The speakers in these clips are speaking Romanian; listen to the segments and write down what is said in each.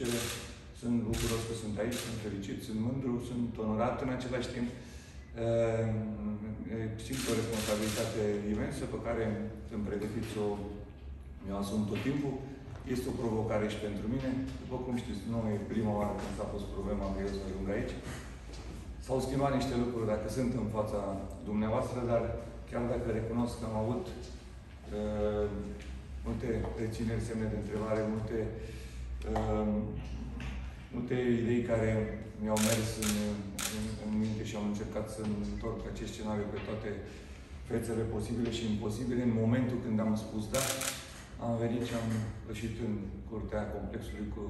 conducere. Sunt bucuros că sunt aici, sunt fericit, sunt mândru, sunt onorat în același timp. Simt o responsabilitate imensă pe care îmi pregătit să o mi-o asum tot timpul. Este o provocare și pentru mine. După cum știți, nu e prima oară când s-a pus problema că eu să ajung aici. S-au schimbat niște lucruri dacă sunt în fața dumneavoastră, dar chiar dacă recunosc că am avut uh, multe rețineri, semne de întrebare, multe, uh, multe idei care mi-au mers în, în, în minte și am încercat să întorc acest scenariu pe toate fețele posibile și imposibile. În momentul când am spus da, am venit și am ieșit în curtea complexului cu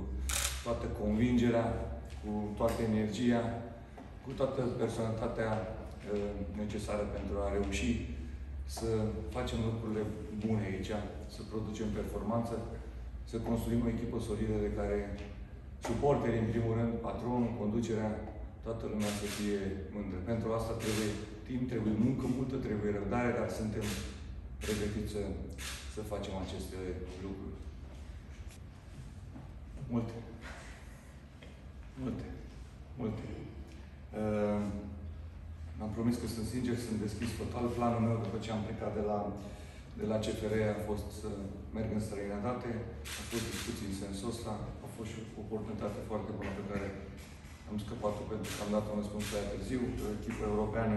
toată convingerea, cu toată energia, cu toată personalitatea uh, necesară pentru a reuși să facem lucrurile bune aici, să producem performanță, să construim o echipă solidă de care suporteri, în primul rând, patronul, conducerea, toată lumea să fie mândră. Pentru asta trebuie timp, trebuie muncă multă, trebuie răbdare, dar suntem pregătiți să, să facem aceste lucruri. Multe. Multe. Multe. Uh, am promis că sunt sincer, sunt deschis total. Planul meu, după ce am plecat de la, de la CFR, a fost să merg în străinătate. A fost discuții în sensul ăsta. A fost și o oportunitate foarte bună pe care am scăpat-o pentru că am dat un răspuns prea târziu. Echipa europeană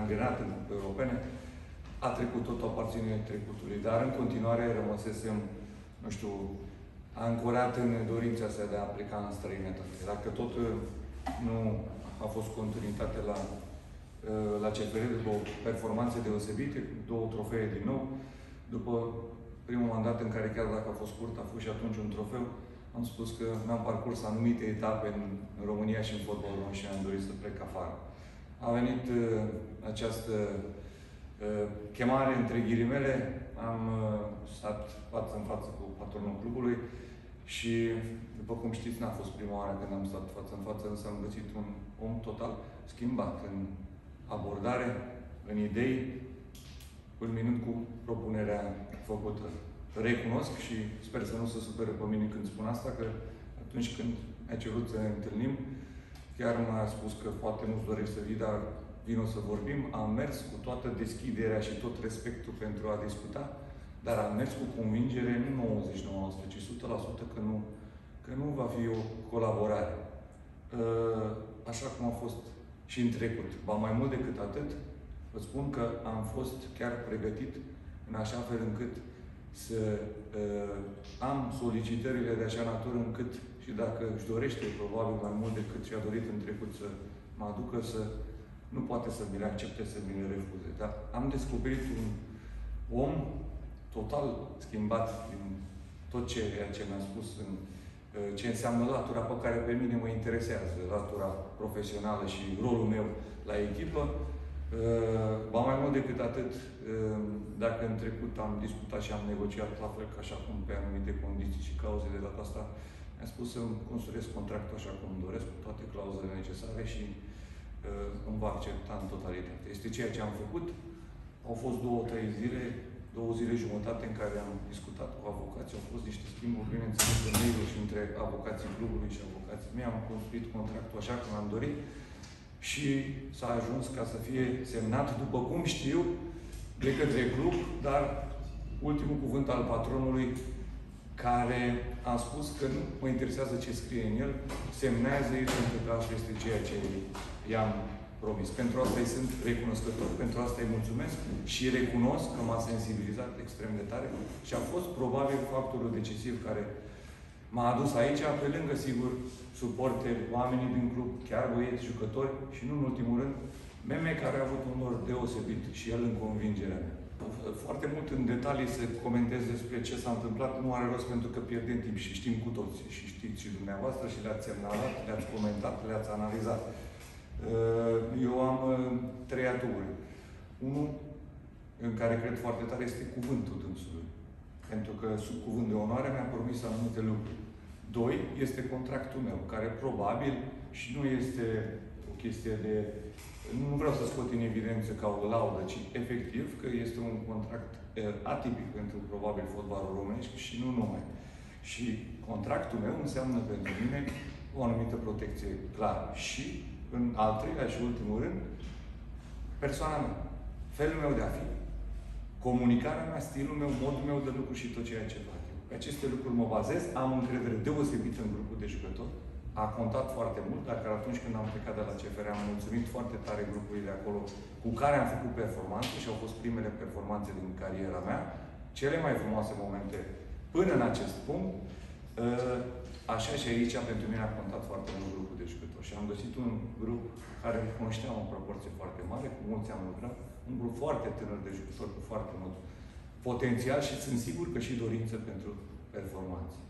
angrenată în cupe europene. A trecut tot, o aparține trecutului, dar în continuare rămăsesem, nu știu, ancorat în dorința asta de a pleca în străinătate. Dacă tot nu a fost continuitate la, la CFR după o performanță deosebite, două trofee din nou, după primul mandat în care chiar dacă a fost scurt, a fost și atunci un trofeu, am spus că mi-am parcurs anumite etape în România și în fotbal român și am dorit să plec afară. A venit uh, această uh, chemare între ghilimele, am uh, stat față în față cu patronul clubului și, după cum știți, n-a fost prima oară când am stat față în față, însă am găsit un om total schimbat în abordare, în idei, culminând cu propunerea făcută recunosc și sper să nu se supere pe mine când spun asta, că atunci când ai cerut să ne întâlnim, chiar m-a spus că poate nu-ți dorești să vii, dar vino să vorbim. Am mers cu toată deschiderea și tot respectul pentru a discuta, dar am mers cu convingere, nu 99%, ci 100% că nu, că nu va fi o colaborare. Ă, așa cum a fost și în trecut. Ba mai mult decât atât, vă spun că am fost chiar pregătit în așa fel încât să uh, am solicitările de așa natură încât și dacă își dorește probabil mai mult decât și-a dorit în trecut să mă aducă să nu poate să mi le accepte, să mi le refuze. Dar am descoperit un om total schimbat din tot ceea ce mi-a spus în uh, ce înseamnă latura pe care pe mine mă interesează, latura profesională și rolul meu la echipă, Uh, ba mai mult decât atât, uh, dacă în trecut am discutat și am negociat la fel ca și acum pe anumite condiții și clauze de data asta, mi-a spus să construiesc contractul așa cum doresc, cu toate clauzele necesare și uh, îmi va accepta în totalitate. Este ceea ce am făcut. Au fost două, trei zile, două zile jumătate în care am discutat cu avocații, au fost niște schimburi, bineînțeles, de mail și între avocații clubului și avocații mei. Am construit contractul așa cum am dorit și s-a ajuns ca să fie semnat, după cum știu, de către club, dar ultimul cuvânt al patronului care a spus că nu mă interesează ce scrie în el, semnează el pentru că asta este ceea ce i-am promis. Pentru asta îi sunt recunoscător, pentru asta îi mulțumesc și recunosc că m-a sensibilizat extrem de tare și a fost probabil factorul decisiv care m-a adus aici, pe lângă, sigur, suporteri, oamenii din club, chiar băieți, jucători și nu în ultimul rând, Meme care a avut un rol deosebit și el în convingerea mea. Foarte mult în detalii să comentez despre ce s-a întâmplat nu are rost pentru că pierdem timp și știm cu toții și știți și dumneavoastră și le-ați semnalat, le-ați comentat, le-ați analizat. Uh, eu am uh, trei aturi. Unul în care cred foarte tare este cuvântul dânsului. Pentru că sub cuvânt de onoare mi-a promis anumite lucruri. Doi, este contractul meu, care probabil și nu este o chestie de... Nu vreau să scot în evidență ca o laudă, ci efectiv că este un contract atipic pentru probabil fotbalul românesc și nu numai. Și contractul meu înseamnă pentru mine o anumită protecție clară. Și, în al treilea și ultimul rând, persoana mea, felul meu de a fi, comunicarea mea, stilul meu, modul meu de lucru și tot ceea ce fac eu. Pe aceste lucruri mă bazez, am încredere deosebită în grupul de jucători, a contat foarte mult, dacă atunci când am plecat de la CFR am mulțumit foarte tare grupului de acolo cu care am făcut performanțe și au fost primele performanțe din cariera mea, cele mai frumoase momente până în acest punct. Uh, așa și aici pentru mine a contat foarte mult grupul de jucători și am găsit un grup care cunoșteam în proporție foarte mare, cu mulți am lucrat, un grup foarte tânăr de jucători cu foarte mult potențial și sunt sigur că și dorință pentru performanțe.